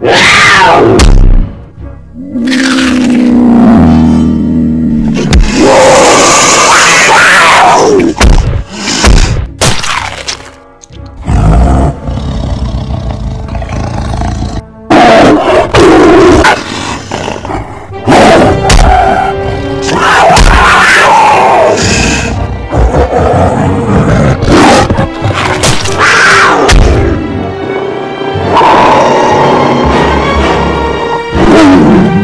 Wow! Thank